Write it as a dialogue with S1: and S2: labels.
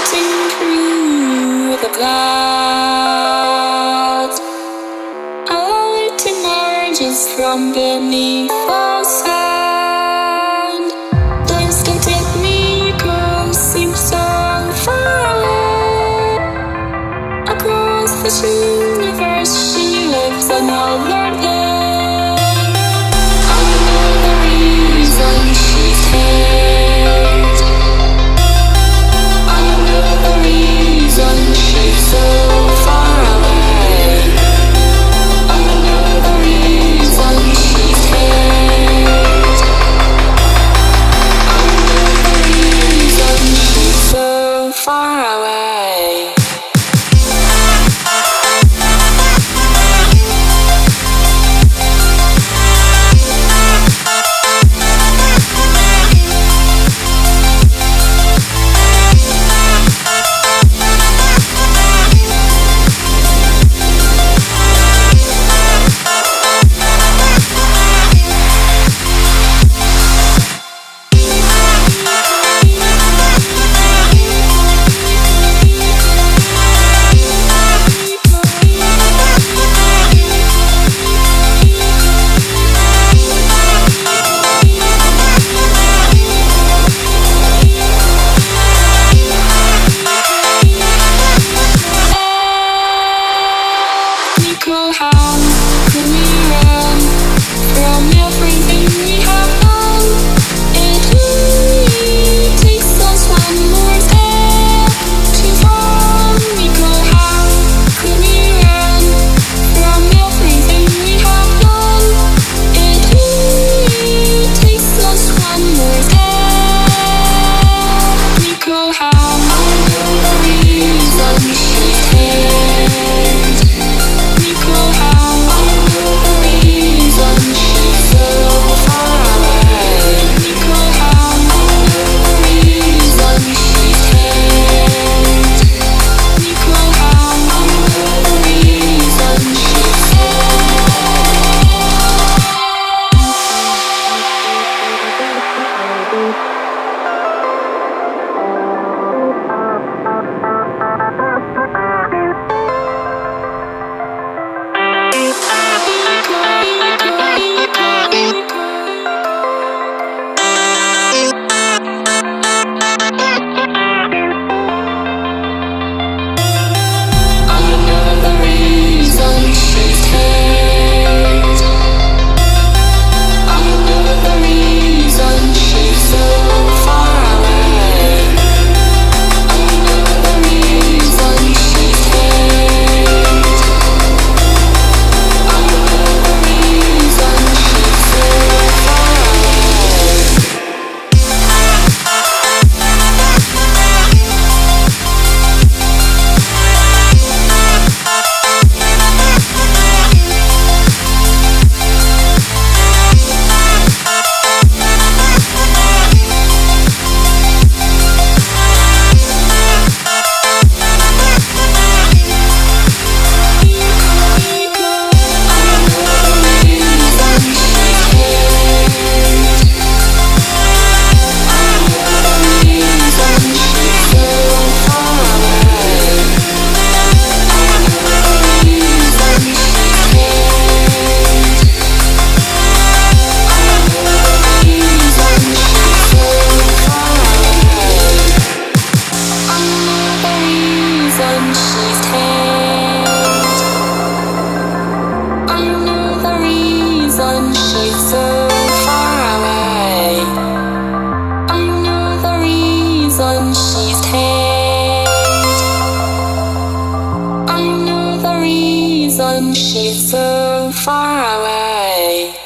S1: Floating through the clouds. Alight emerges from beneath the sand. Distant miracles seems so far away Across this universe she lives another day your hand, let me run from everything we have. sun she's so far away.